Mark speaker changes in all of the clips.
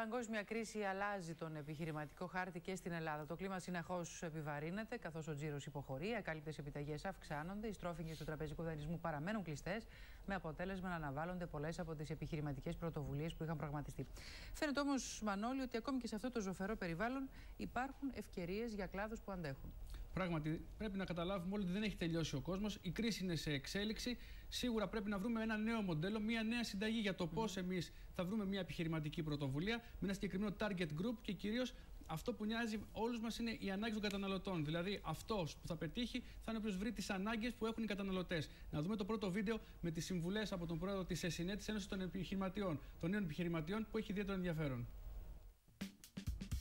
Speaker 1: παγκόσμια κρίση αλλάζει τον επιχειρηματικό χάρτη και στην Ελλάδα. Το κλίμα συνεχώς επιβαρύνεται, καθώς ο τζίρος υποχωρεί, οι ακάλυπτες επιταγές αυξάνονται, οι στρόφιγγες του τραπεζικού δανεισμού παραμένουν κλειστές, με αποτέλεσμα να αναβάλλονται πολλές από τις επιχειρηματικές πρωτοβουλίες που είχαν πραγματιστεί. Φαίνεται όμως, Μανώλη, ότι ακόμη και σε αυτό το ζωφερό περιβάλλον υπάρχουν ευκαιρίες για κλάδους που αντέχουν.
Speaker 2: Πράγματι, πρέπει να καταλάβουμε όλοι ότι δεν έχει τελειώσει ο κόσμος. Η κρίση είναι σε εξέλιξη. Σίγουρα πρέπει να βρούμε ένα νέο μοντέλο, μια νέα συνταγή για το πώς mm. εμείς θα βρούμε μια επιχειρηματική πρωτοβουλία με ένα συγκεκριμένο target group και κυρίως αυτό που νοιάζει όλους μας είναι οι ανάγκε των καταναλωτών. Δηλαδή, αυτός που θα πετύχει θα είναι όποιο βρει τις ανάγκες που έχουν οι καταναλωτές. Να δούμε το πρώτο βίντεο με τις συμβουλές από τον πρόεδρο της ΕΣΥΝΕ, της Ένωσης των Επιχειρηματιών, των νέων επιχειρηματιών, που έχει ιδιαίτερο ενδιαφέρον.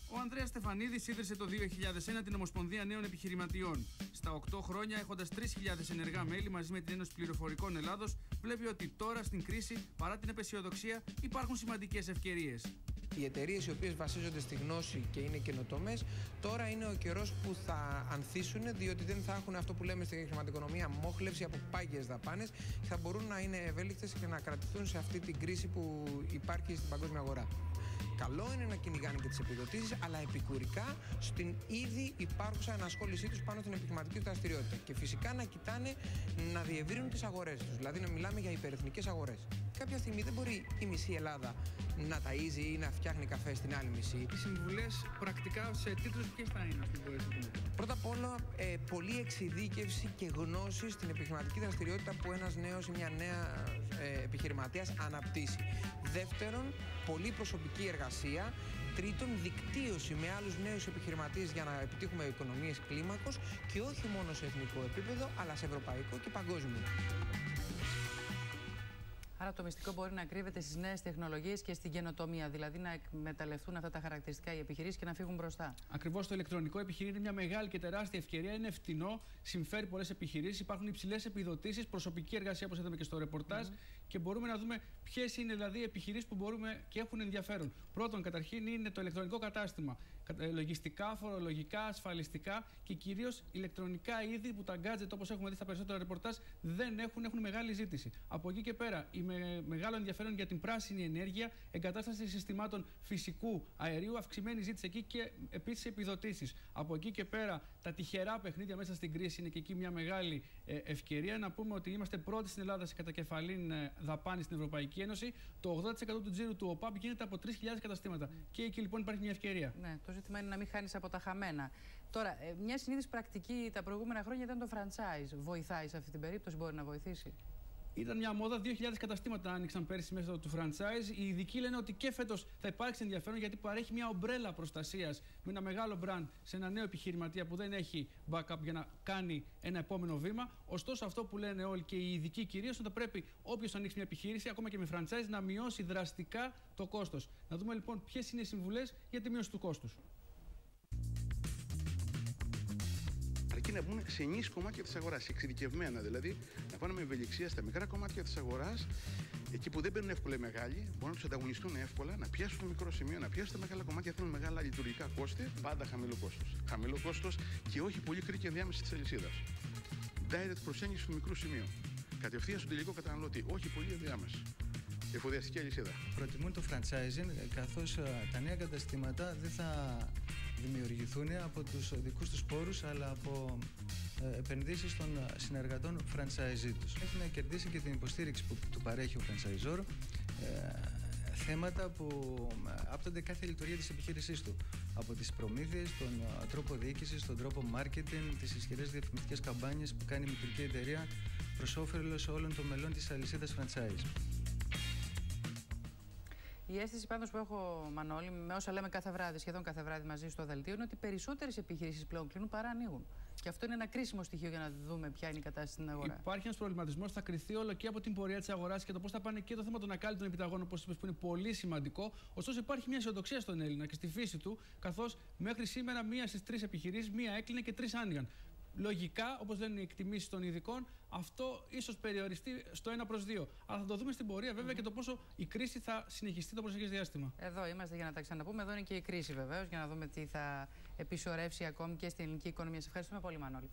Speaker 2: Ο Ανδρέας Στεφανίδης ίδρυσε το 2001 την Ομοσπονδία Νέων Επιχειρηματιών. Στα 8 χρόνια, έχοντας 3.000 ενεργά μέλη μαζί με την Ένωση Πληροφορικών Ελλάδος, βλέπει ότι τώρα στην κρίση, παρά την επεσιοδοξία, υπάρχουν σημαντικές ευκαιρίες.
Speaker 3: Οι εταιρείες οι οποίες βασίζονται στη γνώση και είναι καινοτόμε, τώρα είναι ο καιρός που θα ανθίσουν, διότι δεν θα έχουν αυτό που λέμε στην χρηματοοικονομία μόχλευση από πάγιες δαπάνες και θα μπορούν να είναι ευέλικτες και να κρατηθούν σε αυτή την κρίση που υπάρχει στην παγκόσμια αγορά. Καλό είναι να κυνηγάνε και τις επιδοτήσεις, αλλά επικουρικά στην ήδη υπάρχουσα ενασχόλησή τους πάνω στην επιχειρηματική δραστηριότητα. Και φυσικά να κοιτάνε να διευρύνουν τις αγορές τους. Δηλαδή να μιλάμε για υπερεθνικές αγορές. Κάποια στιγμή δεν μπορεί η μισή Ελλάδα να ταΐζει ή να φτιάχνει καφέ στην άλλη μισή.
Speaker 2: Οι συμβουλές πρακτικά σε τίτλους ποιες θα είναι, στην πούμε.
Speaker 3: Πρώτα απ' όλα, ε, πολλή εξειδίκευση και γνώση στην επιχειρηματική δραστηριότητα που ένας νέος ή μια νέα ε, επιχειρηματίας αναπτύσσει. Δεύτερον, πολύ προσωπική εργασία. Τρίτον, δικτύωση με άλλους νέους επιχειρηματίες για να επιτύχουμε οικονομίες κλίμακος και όχι μόνο σε εθνικό επίπεδο, αλλά σε ευρωπαϊκό και παγκόσμιο.
Speaker 1: Άρα το μυστικό μπορεί να κρύβεται στις νέες τεχνολογίες και στην καινοτομία, δηλαδή να εκμεταλλευτούν αυτά τα χαρακτηριστικά οι επιχειρήσεις και να φύγουν μπροστά.
Speaker 2: Ακριβώς το ηλεκτρονικό επιχειρήν είναι μια μεγάλη και τεράστια ευκαιρία. Είναι φτηνό, συμφέρει πολλές επιχειρήσεις, υπάρχουν υψηλές επιδοτήσεις, προσωπική εργασία, όπως είδαμε και στο ρεπορτάζ, και μπορούμε να δούμε ποιες είναι δηλαδή οι επιχειρήσεις που μπορούμε και έχουν ενδιαφέρον. Πρώτον, καταρχήν είναι το ηλεκτρονικό κατάστημα. Ε, λογιστικά, φορολογικά, ασφαλιστικά και κυρίως ηλεκτρονικά είδη που τα gadget, όπως έχουμε δει στα περισσότερα ρεπορτάζ, δεν έχουν, έχουν μεγάλη ζήτηση. Από εκεί και πέρα, η με μεγάλο ενδιαφέρον για την πράσινη ενέργεια, εγκατάσταση συστημάτων φυσικού αερίου, αυξημένη ζήτηση εκεί και επίσης επιδοτήσεις. Από εκεί και πέρα, τα τυχερά παιχνίδια μέσα στην κρίση είναι και εκεί μια μεγάλη ε, ευκαιρία. Να πούμε ότι είμαστε πρώτοι στην Ελλάδα σε κατακεφαλήν ε, δαπάνη στην Ευρωπαϊκή Ένωση. Το 80% του τζίρου του ΟΠΑΠ γίνεται από 3.000 καταστήματα. Και εκεί λοιπόν υπάρχει μια ευκαιρία.
Speaker 1: Ναι, το ζήτημα είναι να μην χάνεις από τα χαμένα. Τώρα, ε, μια συνήθις πρακτική τα προηγούμενα χρόνια ήταν το franchise. Βοηθάει σε αυτή την περίπτωση, μπορεί να βοηθήσει;
Speaker 2: Ήταν μια μόδα, 2.000 καταστήματα άνοιξαν πέρσι μέσα του franchise. Οι ειδικοί λένε ότι και φέτος θα υπάρξει ενδιαφέρον γιατί παρέχει μια ομπρέλα προστασίας με ένα μεγάλο brand σε ένα νέο επιχειρηματία που δεν έχει backup για να κάνει ένα επόμενο βήμα. Ωστόσο, αυτό που λένε όλοι και οι ειδικοί κυρίως ότι πρέπει όποιος ανοίξει μια επιχείρηση, ακόμα και με franchise, να μειώσει δραστικά το κόστος. Να δούμε λοιπόν ποιες είναι οι συμβουλές για τη μείωση του
Speaker 4: κόστους. Να μπουν σε ενή κομμάτια της αγοράς, εξειδικευμένα δηλαδή, να πάνε με ευελιξία στα μικρά κομμάτια της αγοράς, εκεί που δεν μπαίνουν εύκολα οι μεγάλοι, μπορούν να τους ανταγωνιστούν εύκολα, να πιάσουν το μικρό σημείο, να πιάσουν τα μεγάλα κομμάτια, θέλουν μεγάλα λειτουργικά κόστη, πάντα χαμηλό κόστος. Χαμηλό κόστος και όχι πολύ κρίκη ενδιάμεση της αλυσίδας. Direct προσέγγιση του μικρού σημείου. Κατευθείαν στον τελικό καταναλωτή, όχι πολύ ενδιάμεση εφοδιαστική αλυσίδα.
Speaker 5: Προτιμούν το franchising καθώς ε, τα νέα καταστήματα δεν θα δημιουργηθούν από τους δικούς τους πόρους αλλά από ε, επενδύσεις των συνεργατών franchisee τους. Έχει να κερδίσει και την υποστήριξη που του παρέχει ο franchisor ε, θέματα που άπτονται κάθε λειτουργία της επιχείρησής του. Από τις προμήθειες, τον τρόπο διοίκησης, τον τρόπο marketing, τις ισχυρές διαφημιστικές καμπάνιες που κάνει η μητρική εταιρεία προς όφελος όλων των μελών της αλυσίδας franchise.
Speaker 1: Η αίσθηση πάντως που έχω, Μανώλη, με όσα λέμε κάθε βράδυ, σχεδόν κάθε βράδυ μαζί στο δελτίο, είναι ότι περισσότερες επιχειρήσεις πλέον κλείνουν παρά ανοίγουν. Και αυτό είναι ένα κρίσιμο στοιχείο για να δούμε ποια είναι η κατάσταση στην αγορά.
Speaker 2: Υπάρχει ένας προβληματισμός, θα κρυθεί όλο και από την πορεία της αγοράς και το πώς θα πάνε και το θέμα των ακάλυπτων επιταγών, όπως είπες, που είναι πολύ σημαντικό. Ωστόσο, υπάρχει μια αισιοδοξία στον Έλληνα και στη φύση του, καθώς μέχρι σήμερα μία στις τρεις επιχειρήσεις, μία έκλεινε και τρεις άνοιγαν λογικά, όπως λένε οι εκτιμήσεις των ειδικών, αυτό ίσως περιοριστεί στο 1 προς 2. Αλλά θα το δούμε στην πορεία βέβαια και το πόσο η κρίση θα συνεχιστεί το προσεχές διάστημα.
Speaker 1: Εδώ είμαστε για να τα ξαναπούμε. Εδώ είναι και η κρίση βεβαίως, για να δούμε τι θα επισορεύσει ακόμη και στην ελληνική οικονομία. Σε ευχαριστούμε πολύ, Μανώλη.